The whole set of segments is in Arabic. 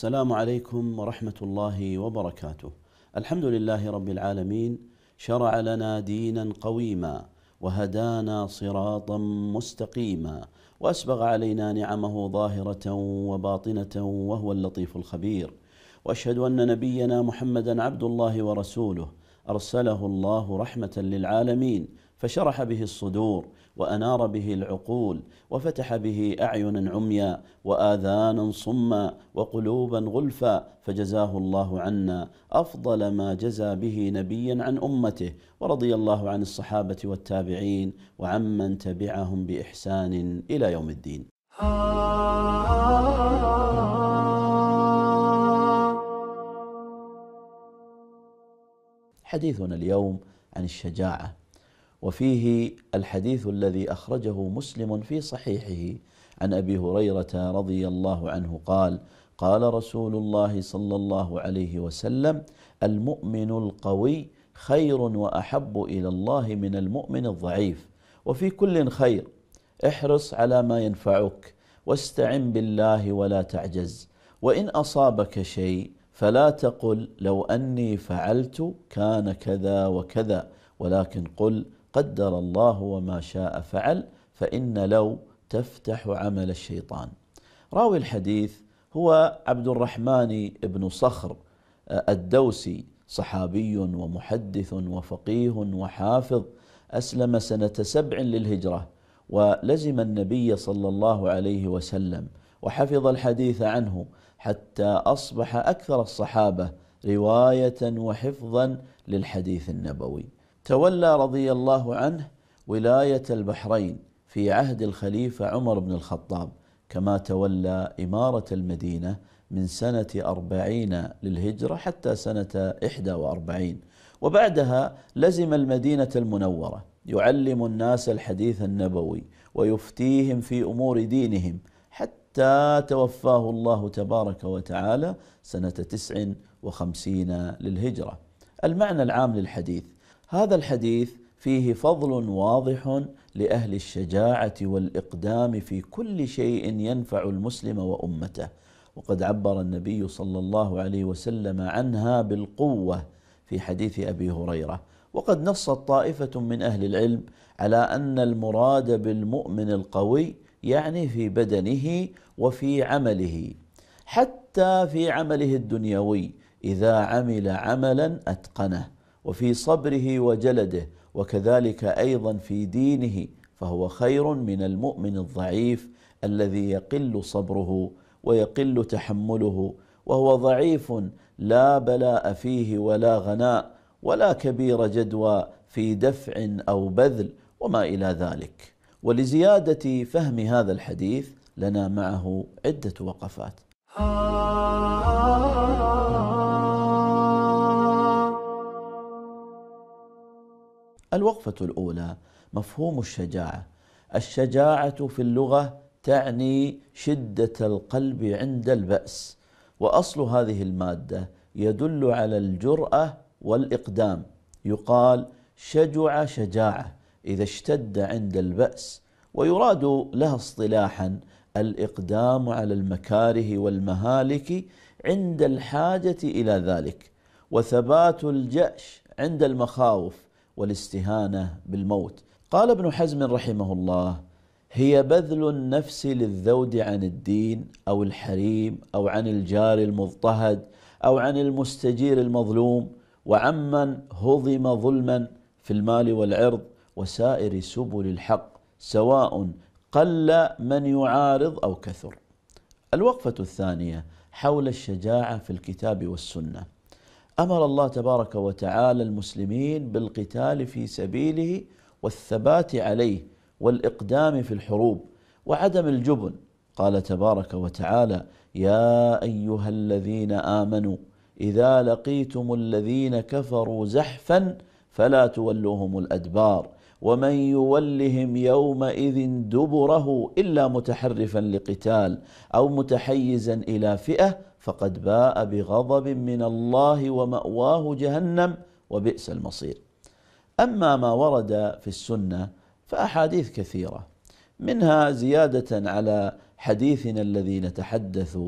السلام عليكم ورحمة الله وبركاته. الحمد لله رب العالمين شرع لنا دينا قويما وهدانا صراطا مستقيما وأسبغ علينا نعمه ظاهرة وباطنة وهو اللطيف الخبير. وأشهد أن نبينا محمدا عبد الله ورسوله أرسله الله رحمة للعالمين فشرح به الصدور وأنار به العقول وفتح به اعينا عميا واذانا صما وقلوبا غلفا فجزاه الله عنا أفضل ما جزى به نبيا عن أمته ورضي الله عن الصحابة والتابعين وعمن تبعهم بإحسان إلى يوم الدين. حديثنا اليوم عن الشجاعة وفيه الحديث الذي أخرجه مسلم في صحيحه عن أبي هريرة رضي الله عنه قال قال رسول الله صلى الله عليه وسلم المؤمن القوي خير وأحب إلى الله من المؤمن الضعيف وفي كل خير احرص على ما ينفعك واستعن بالله ولا تعجز وإن أصابك شيء فلا تقل لو أني فعلت كان كذا وكذا ولكن قل قدر الله وما شاء فعل فإن لو تفتح عمل الشيطان. راوي الحديث هو عبد الرحمن بن صخر الدوسي صحابي ومحدث وفقيه وحافظ أسلم سنة سبع للهجرة ولزم النبي صلى الله عليه وسلم وحفظ الحديث عنه حتى أصبح أكثر الصحابة رواية وحفظا للحديث النبوي. تولى رضي الله عنه ولاية البحرين في عهد الخليفة عمر بن الخطاب كما تولى إمارة المدينة من سنة أربعين للهجرة حتى سنة إحدى وأربعين. وبعدها لزم المدينة المنورة يعلم الناس الحديث النبوي ويفتيهم في أمور دينهم حتى توفاه الله تبارك وتعالى سنة تسع وخمسين للهجرة. المعنى العام للحديث هذا الحديث فيه فضل واضح لأهل الشجاعة والإقدام في كل شيء ينفع المسلم وأمته. وقد عبر النبي صلى الله عليه وسلم عنها بالقوة في حديث أبي هريرة. وقد نصت طائفة من أهل العلم على أن المراد بالمؤمن القوي يعني في بدنه وفي عمله حتى في عمله الدنيوي إذا عمل عملا أتقنه. وفي صبره وجلده وكذلك أيضا في دينه فهو خير من المؤمن الضعيف الذي يقل صبره ويقل تحمله وهو ضعيف لا بلاء فيه ولا غناء ولا كبير جدوى في دفع أو بذل وما إلى ذلك. ولزيادة فهم هذا الحديث لنا معه عدة وقفات. الوقفة الأولى. مفهوم الشجاعة. الشجاعة في اللغة تعني شدة القلب عند البأس وأصل هذه المادة يدل على الجرأة والإقدام. يقال شجع شجاعة إذا اشتد عند البأس ويراد لها اصطلاحا الإقدام على المكاره والمهالك عند الحاجة إلى ذلك وثبات الجأش عند المخاوف والاستهانة بالموت قال ابن حزم رحمه الله هي بذل النفس للذود عن الدين أو الحريم أو عن الجار المضطهد أو عن المستجير المظلوم وعمن هضم ظلما في المال والعرض وسائر سبل الحق سواء قل من يعارض أو كثر. الوقفة الثانية حول الشجاعة في الكتاب والسنة. أمر الله تبارك وتعالى المسلمين بالقتال في سبيله والثبات عليه والإقدام في الحروب وعدم الجبن. قال تبارك وتعالى يا أيها الذين آمنوا إذا لقيتم الذين كفروا زحفا فلا تولوهم الأدبار. ومن يولهم يومئذ دبره إلا متحرفا لقتال أو متحيزا إلى فئة فقد باء بغضب من الله ومأواه جهنم وبئس المصير. أما ما ورد في السنة فأحاديث كثيرة منها زيادة على حديثنا الذي نتحدث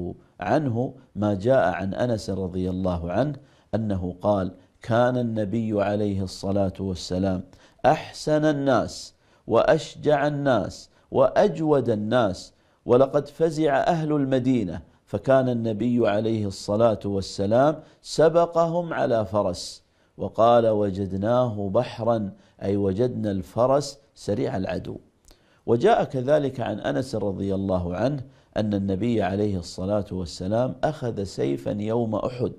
عنه ما جاء عن أنس رضي الله عنه أنه قال كان النبي عليه الصلاة والسلام أحسن الناس وأشجع الناس وأجود الناس ولقد فزع أهل المدينة فكان النبي عليه الصلاة والسلام سبقهم على فرس وقال وجدناه بحرا أي وجدنا الفرس سريع العدو. وجاء كذلك عن أنس رضي الله عنه أن النبي عليه الصلاة والسلام أخذ سيفا يوم أحد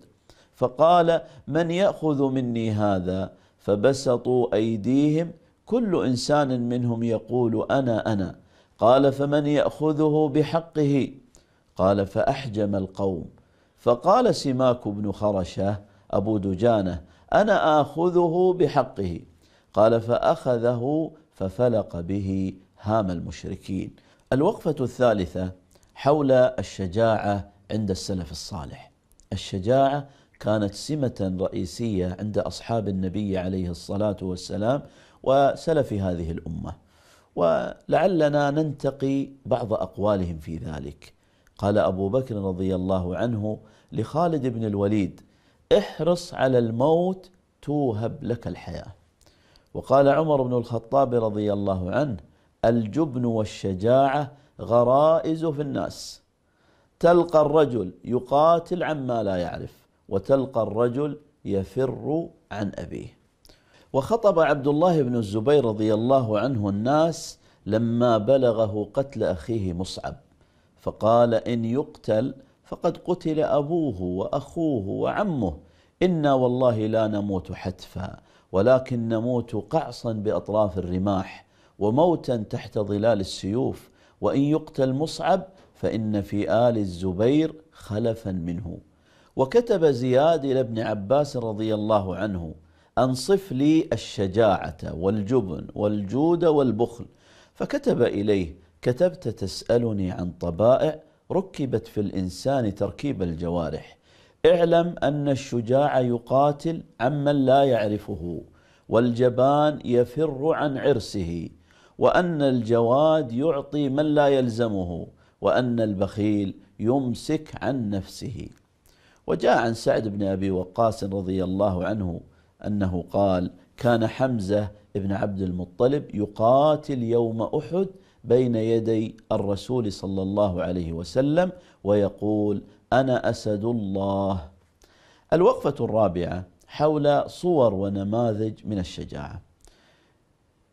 فقال من يأخذ مني هذا؟ فبسطوا أيديهم. كل إنسان منهم يقول أنا أنا. قال فمن يأخذه بحقه؟ قال فأحجم القوم. فقال سماك بن خرشة أبو دجانة أنا آخذه بحقه؟ قال فأخذه ففلق به هام المشركين. الوقفة الثالثة حول الشجاعة عند السلف الصالح. الشجاعة كانت سمة رئيسية عند أصحاب النبي عليه الصلاة والسلام وسلف هذه الأمة. ولعلنا ننتقي بعض أقوالهم في ذلك. قال أبو بكر رضي الله عنه لخالد بن الوليد احرص على الموت توهب لك الحياة. وقال عمر بن الخطاب رضي الله عنه الجبن والشجاعة غرائز في الناس. تلقى الرجل يقاتل عما لا يعرف. وتلقى الرجل يفر عن أبيه. وخطب عبد الله بن الزبير رضي الله عنه الناس لما بلغه قتل أخيه مصعب فقال إن يقتل فقد قتل أبوه وأخوه وعمه إنا والله لا نموت حتفا ولكن نموت قعصا بأطراف الرماح وموتا تحت ظلال السيوف وإن يقتل مصعب فإن في آل الزبير خلفا منه. وكتب زياد إلى ابن عباس رضي الله عنه أنصف لي الشجاعة والجبن والجود والبخل. فكتب إليه كتبت تسألني عن طبائع ركبت في الإنسان تركيب الجوارح. اعلم أن الشجاع يقاتل عمن لا يعرفه والجبان يفر عن عرسه وأن الجواد يعطي من لا يلزمه وأن البخيل يمسك عن نفسه. وجاء عن سعد بن أبي وقاص رضي الله عنه أنه قال كان حمزة بن عبد المطلب يقاتل يوم أحد بين يدي الرسول صلى الله عليه وسلم ويقول أنا أسد الله الوقفة الرابعة حول صور ونماذج من الشجاعة.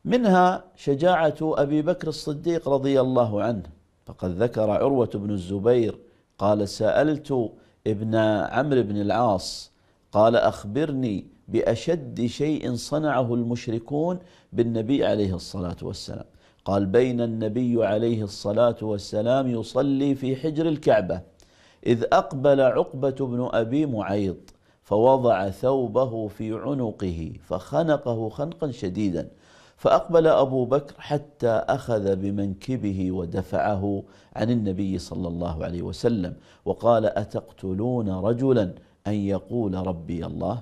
منها شجاعة أبي بكر الصديق رضي الله عنه فقد ذكر عروة بن الزبير قال سألت ابن عمرو بن العاص قال أخبرني بأشد شيء صنعه المشركون بالنبي عليه الصلاة والسلام. قال بين النبي عليه الصلاة والسلام يصلي في حجر الكعبة إذ أقبل عقبة بن أبي معيط فوضع ثوبه في عنقه فخنقه خنقا شديدا فأقبل أبو بكر حتى أخذ بمنكبه ودفعه عن النبي صلى الله عليه وسلم وقال أتقتلون رجلا أن يقول ربي الله؟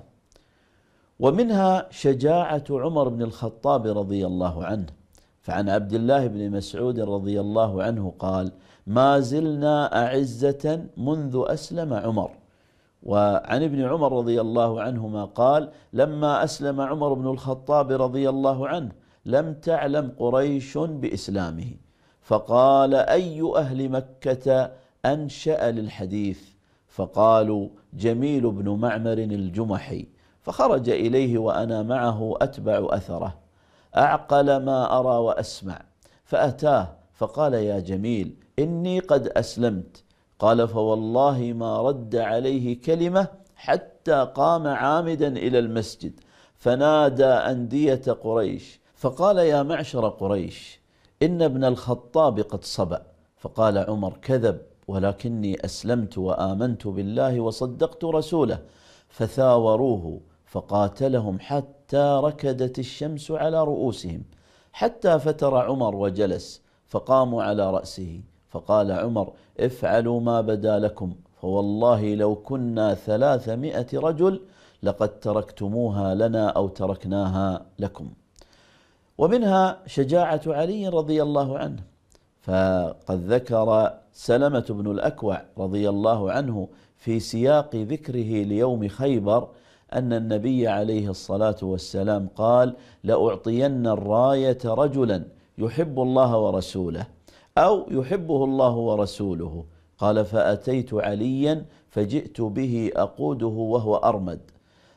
ومنها شجاعة عمر بن الخطاب رضي الله عنه. فعن عبد الله بن مسعود رضي الله عنه قال ما زلنا أعزة منذ أسلم عمر وعن ابن عمر رضي الله عنهما قال لما أسلم عمر بن الخطاب رضي الله عنه لم تعلم قريش بإسلامه. فقال أي أهل مكة أنشأ للحديث؟ فقالوا جميل بن معمر الجمحي. فخرج إليه وأنا معه أتبع أثره. أعقل ما أرى وأسمع. فأتاه فقال يا جميل إني قد أسلمت. قال فوالله ما رد عليه كلمة حتى قام عامدا إلى المسجد. فنادى أندية قريش. فقال يا معشر قريش إن ابن الخطاب قد صبأ. فقال عمر كذب ولكني أسلمت وآمنت بالله وصدقت رسوله فثاوروه فقاتلهم حتى ركدت الشمس على رؤوسهم. حتى فتر عمر وجلس فقاموا على رأسه. فقال عمر افعلوا ما بدا لكم فوالله لو كنا ثلاثمائة رجل لقد تركتموها لنا أو تركناها لكم. ومنها شجاعة علي رضي الله عنه. فقد ذكر سلمة بن الأكوع رضي الله عنه في سياق ذكره ليوم خيبر أن النبي عليه الصلاة والسلام قال لأعطين الراية رجلا يحب الله ورسوله أو يحبه الله ورسوله. قال فأتيت عليا فجئت به أقوده وهو أرمد.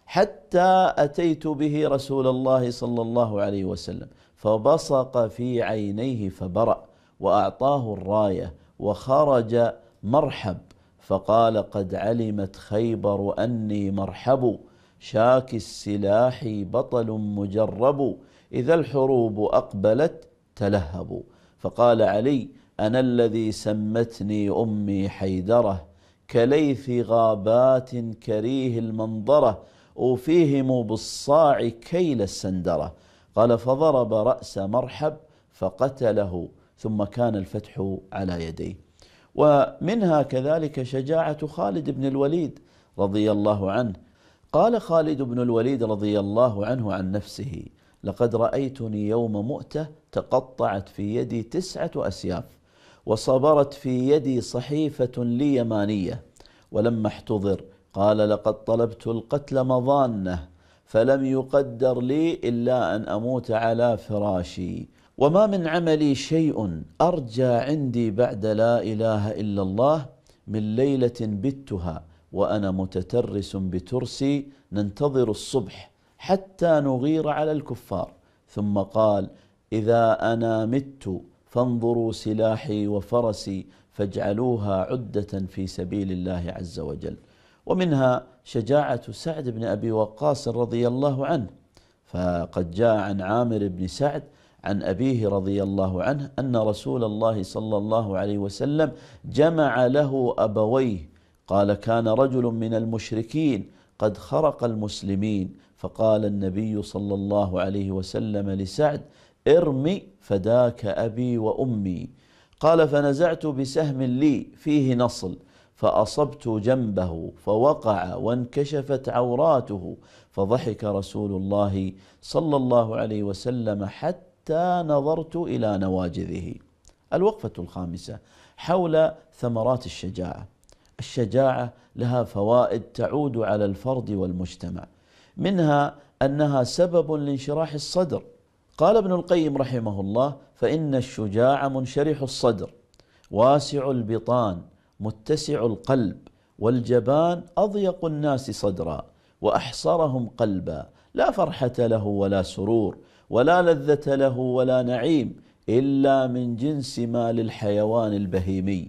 حتى أتيت به رسول الله صلى الله عليه وسلم فبصق في عينيه فبرأ وأعطاه الراية وخرج مرحب فقال قد علمت خيبر أني مرحب شاك السلاح بطل مجرب إذا الحروب أقبلت تلهبوا فقال علي أنا الذي سمتني أمي حيدرة كليث غابات كريه المنظرة أوفيهم بالصاع كيل السندرة. قال فضرب رأس مرحب فقتله ثم كان الفتح على يديه. ومنها كذلك شجاعة خالد بن الوليد رضي الله عنه. قال خالد بن الوليد رضي الله عنه عن نفسه لقد رأيتني يوم مؤتة تقطعت في يدي تسعة أسياف وصبرت في يدي صحيفة لي يمانية ولما احتضر قال لقد طلبت القتل مضانة فلم يقدر لي إلا أن أموت على فراشي. وما من عملي شيء أرجى عندي بعد لا إله إلا الله من ليلة بتها وأنا متترس بترسي ننتظر الصبح حتى نغير على الكفار. ثم قال إذا أنا مت فانظروا سلاحي وفرسي فاجعلوها عدة في سبيل الله عز وجل. ومنها شجاعة سعد بن أبي وقاص رضي الله عنه. فقد جاء عن عامر بن سعد عن أبيه رضي الله عنه أن رسول الله صلى الله عليه وسلم جمع له أبويه. قال كان رجل من المشركين قد خرق المسلمين. فقال النبي صلى الله عليه وسلم لسعد ارمي فداك أبي وأمي. قال فنزعت بسهم لي فيه نصل. فأصبت جنبه فوقع وانكشفت عوراته فضحك رسول الله صلى الله عليه وسلم حتى نظرت إلى نواجذه. الوقفة الخامسة حول ثمرات الشجاعة. الشجاعة لها فوائد تعود على الفرد والمجتمع. منها أنها سبب لانشراح الصدر. قال ابن القيم رحمه الله فإن الشجاع منشرح الصدر واسع البطان متسع القلب والجبان أضيق الناس صدرا وأحصرهم قلبا. لا فرحة له ولا سرور ولا لذة له ولا نعيم إلا من جنس ما للحيوان البهيمي.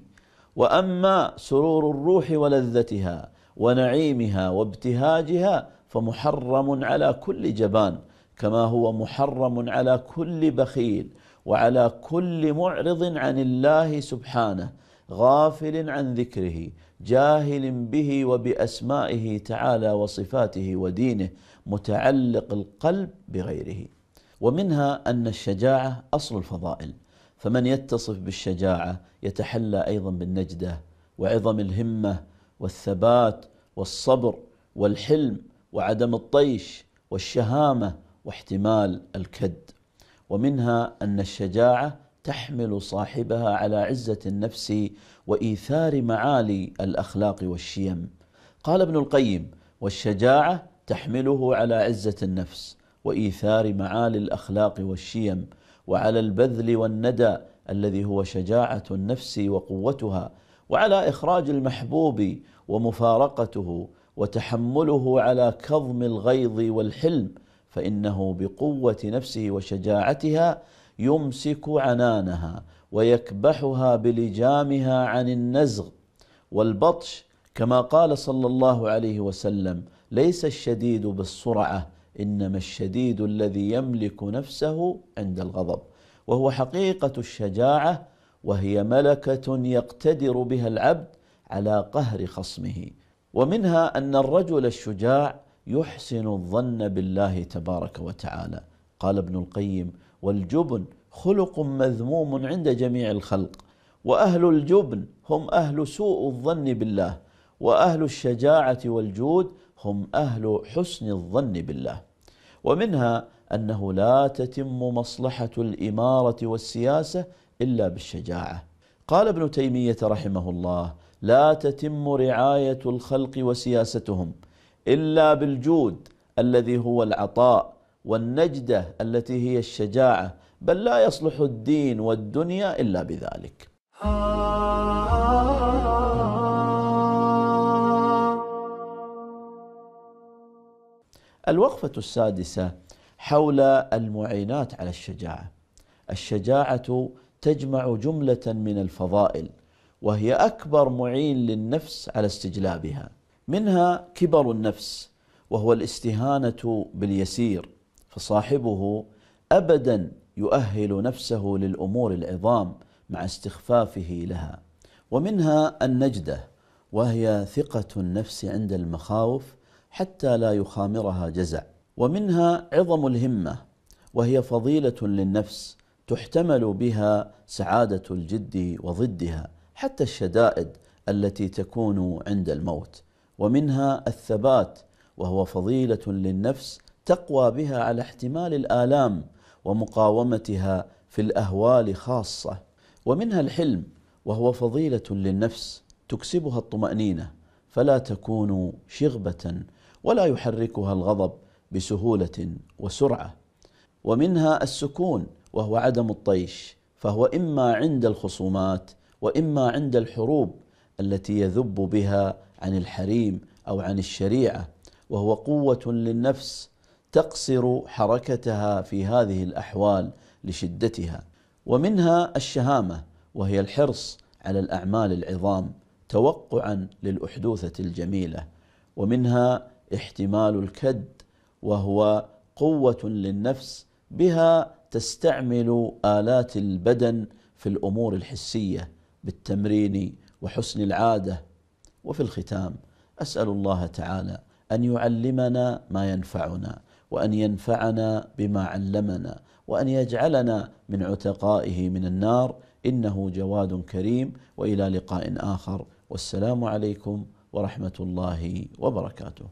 وأما سرور الروح ولذتها ونعيمها وابتهاجها فمحرم على كل جبان كما هو محرم على كل بخيل وعلى كل معرض عن الله سبحانه. غافل عن ذكره جاهل به وبأسمائه تعالى وصفاته ودينه متعلق القلب بغيره. ومنها أن الشجاعة أصل الفضائل. فمن يتصف بالشجاعة يتحلى أيضا بالنجدة وعظم الهمة والثبات والصبر والحلم وعدم الطيش والشهامة واحتمال الكد. ومنها أن الشجاعة تحمل صاحبها على عزة النفس وإيثار معالي الأخلاق والشيم. قال ابن القيم والشجاعة تحمله على عزة النفس وإيثار معالي الأخلاق والشيم وعلى البذل والندى الذي هو شجاعة النفس وقوتها وعلى إخراج المحبوب ومفارقته وتحمله على كظم الغيظ والحلم فإنه بقوة نفسه وشجاعتها يمسك عنانها ويكبحها بلجامها عن النزغ والبطش كما قال صلى الله عليه وسلم ليس الشديد بالسرعة إنما الشديد الذي يملك نفسه عند الغضب. وهو حقيقة الشجاعة وهي ملكة يقتدر بها العبد على قهر خصمه. ومنها أن الرجل الشجاع يحسن الظن بالله تبارك وتعالى. قال ابن القيم والجبن خلق مذموم عند جميع الخلق. وأهل الجبن هم أهل سوء الظن بالله وأهل الشجاعة والجود هم أهل حسن الظن بالله. ومنها أنه لا تتم مصلحة الإمارة والسياسة إلا بالشجاعة. قال ابن تيمية رحمه الله لا تتم رعاية الخلق وسياستهم إلا بالجود الذي هو العطاء والنجدة التي هي الشجاعة بل لا يصلح الدين والدنيا إلا بذلك. الوقفة السادسة حول المعينات على الشجاعة. الشجاعة تجمع جملة من الفضائل وهي أكبر معين للنفس على استجلابها. منها كبر النفس وهو الاستهانة باليسير. فصاحبه أبدا يؤهل نفسه للأمور العظام مع استخفافه لها. ومنها النجدة وهي ثقة النفس عند المخاوف حتى لا يخامرها جزع. ومنها عظم الهمة وهي فضيلة للنفس تحتمل بها سعادة الجد وضدها حتى الشدائد التي تكون عند الموت. ومنها الثبات وهو فضيلة للنفس تقوى بها على احتمال الآلام ومقاومتها في الأهوال خاصة. ومنها الحلم وهو فضيلة للنفس تكسبها الطمأنينة فلا تكون شغبة ولا يحركها الغضب بسهولة وسرعة. ومنها السكون وهو عدم الطيش فهو إما عند الخصومات وإما عند الحروب التي يذب بها عن الحريم أو عن الشريعة وهو قوة للنفس تقصر حركتها في هذه الأحوال لشدتها. ومنها الشهامة وهي الحرص على الأعمال العظام توقعا للأحدوثة الجميلة. ومنها احتمال الكد وهو قوة للنفس بها تستعمل آلات البدن في الأمور الحسية بالتمرين وحسن العادة. وفي الختام أسأل الله تعالى أن يعلمنا ما ينفعنا وأن ينفعنا بما علمنا وأن يجعلنا من عتقائه من النار. إنه جواد كريم وإلى لقاء آخر. والسلام عليكم ورحمة الله وبركاته.